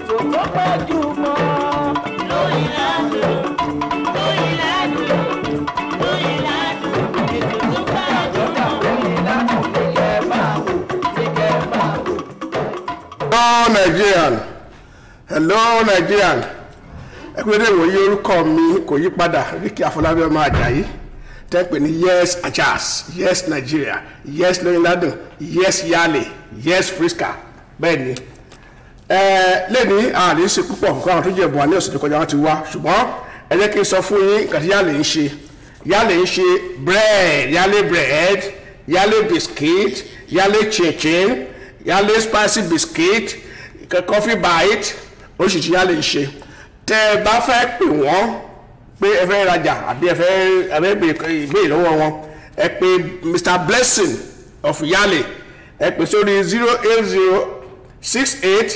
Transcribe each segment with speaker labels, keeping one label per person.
Speaker 1: ètò tó gbajúmọ̀.
Speaker 2: lóyìn ládùn lóyìn ládùn lóyìn ládùn. Ètò tó gbajúmọ̀.
Speaker 3: hello nigerian. Hello nigerian. Ẹgbẹ́dẹ́ ìwòye orúkọ mi kò yí padà. Ricky Afọlábí ọmọ Àjàyí. Tẹ́ pè ní yes Ajax yes Nigeria yes lóyún ládùn yes Yale yes Friska bẹ́ẹ̀ ni lẹ́ni àlè ṣe púpọ̀ nǹkan àwọn tó jẹ́ ìbọn ní ọ̀sẹ̀ tó kọjá wọn ti wá. Ṣùgbọ́n ẹ jẹ́ kí n sọ fún yín nǹkan tí Yale ń ṣe. Yale ń ṣe bread Yale bread Yale biscuit Yale chinchin Yale spicy biscuit coffee bite oríṣiríṣi Yale ń ṣe. Tẹ ẹ bá fẹ́ pè wọ́n pé ẹ fẹ́ rajà àbí ẹ fẹ́ ìbéèrè lọ́wọ́ wọn ẹ pè Mr Blessing of Yale ẹ pè sórí zero eight zero six eight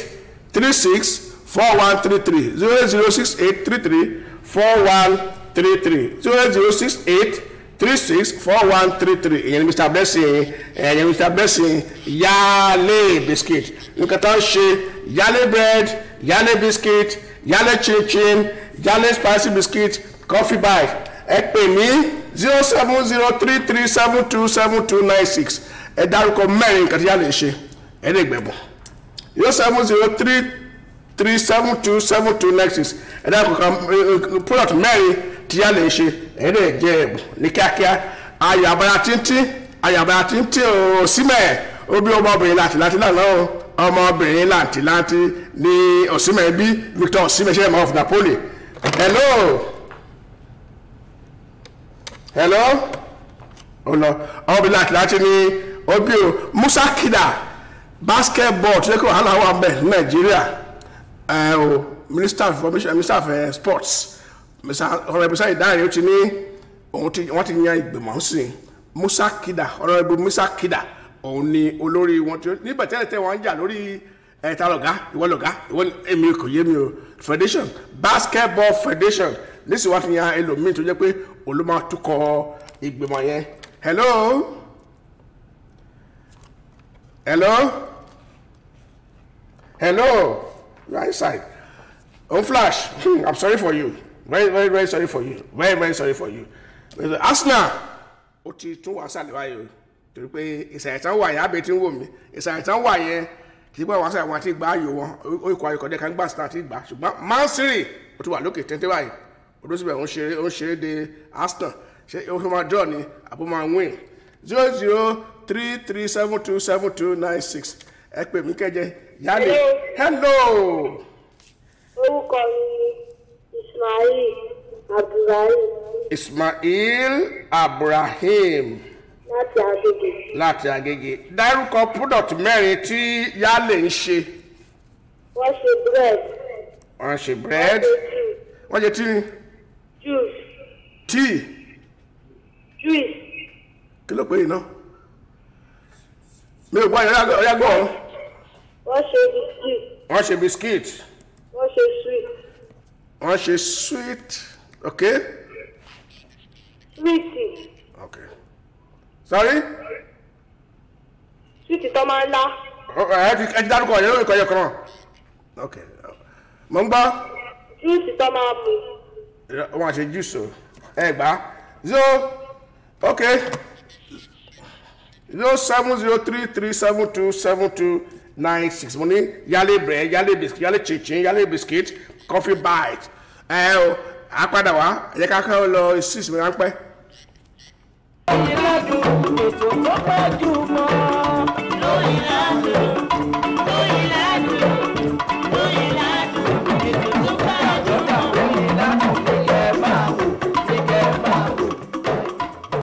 Speaker 3: three six four one three three zero zero six eight three three four one three three zero zero six eight three six four one three three ìyẹn ni Mr Blessing ìyẹn ni Mr Blessing Yale biscuit. Nǹkan tó ń ṣe Yale bread Yale biscuit Yale chinchin Yale spicy biscuit coffee bite. Ẹ pè ní zero seven zero three three seven two seven two nine six. Ẹ dárúkọ mẹ́rin nǹkan tí ń ṣe. Ẹ lè gbẹ̀bùn zero seven zero three three seven two seven two nine six. Ẹ dárúkọ kan product mẹ́rin tí Yale ń ṣe. Ẹ lè jẹ ẹ̀bùn ní kíákíá. Ayọ̀ abara tíntín ayọ̀ abara tíntín ò símẹ̀ bí ọmọbìnrin láti láti lánàá o. Ọmọbìnrin làǹtìláǹtì ní ọ̀sìnmẹ̀ bí Victor ọ̀sìnmẹ̀ ṣe of Napoli? Hello? Hello? Ọ̀nà ọmọbìnrin làǹtìláǹtì ní obi o Musa Kida basketball yẹ kí wàhálà wà mbẹ ní Nàìjíríà. Ẹ minister of information minister of uh, sports ọ̀rọ̀ ìbísà ìdáhùn ó ti ní òun ti wọ́n ti yan ìgbìmọ̀ sí i. Musa Kida ọ̀rọ̀ ìbí Musa Kida òun ni olórí wọn tí nígbà tẹ́lẹ̀ tẹ́ wọ́n ń jà lórí ẹ̀ta lọ̀gá ìwọ lọ̀gá ìwọ èmi kò yé mi o. Federation basketball federation nísìnyí wọ́n ti yan ẹlòmíì tó jẹ́ pé máa túkọ̀ ìgbìmọ̀ yẹn. Hello hello? Hello? You are inside on flash. Hmm, i'm sorry for you. Very very very sorry for you. Very very sorry for you. Arsenal ó ti tún wá sálẹ̀ báyìí o. Torí pé ìsàlẹ̀ tán wà yẹn abẹ tí ń wò mí. Ìsàlẹ̀ tán wà yẹn kì í pẹ́ wọ́n sàlẹ̀ wọn àti gbà ayò wọn. Ó ikọ̀ ayò kọ̀dẹ́ kan gbà sí àti gbà. Ṣùgbọ́n Man City ó ti wà lókè téńté báyìí. Odó síbẹ̀ ó ń ṣeré ó ń ṣeré de Arsenal ṣé ó fi máa draw ni àbó máa win? Zero three three seven two seven two nine six. Ẹ pè mí kẹjẹ. Yale hello.
Speaker 4: orúkọ mi Ismail Abdulrahim.
Speaker 3: Ismail Abrahim
Speaker 4: láti Agége.
Speaker 3: láti Agége dárúkọ product mẹ́rin tí Yale ń ṣe.
Speaker 4: Wọ́n ṣe bread.
Speaker 3: Wọ́n ṣe bread. Wọ́n ṣe tea.
Speaker 4: Juice.
Speaker 3: Tea.
Speaker 4: Juice.
Speaker 3: Kí ló pé yìí náà mi ò gbọ́ ọ̀yá gbọ́ ọ
Speaker 4: wọ́n ṣe biscuit.
Speaker 3: Wọ́n ṣe biscuit.
Speaker 4: Wọ́n ṣe sweet.
Speaker 3: Wọ́n ṣe sweet. Ok.
Speaker 4: Sweet.
Speaker 3: Ok. Sorry?
Speaker 4: Sweet tó máa ń lá.
Speaker 3: Ẹ ti ẹ ti dárúkọ ọ̀yá lórí ìkọyọ kan. Ok. Mo ń gbọ́.
Speaker 4: Juice tó máa mu
Speaker 3: wọ́n ṣe juice o. Ẹ gbà zero ok zero seven zero three three seven two seven two nine six mo ní yálé bread yálé biscuit yálé chinchin yálé biscuit coffee bite ẹ o a padà wá ẹ̀yẹ ká kọ́ lọ six mi ránpẹ́.
Speaker 1: lóyìn ètò tó pẹ́ jù mọ́ lóyìn ládùn.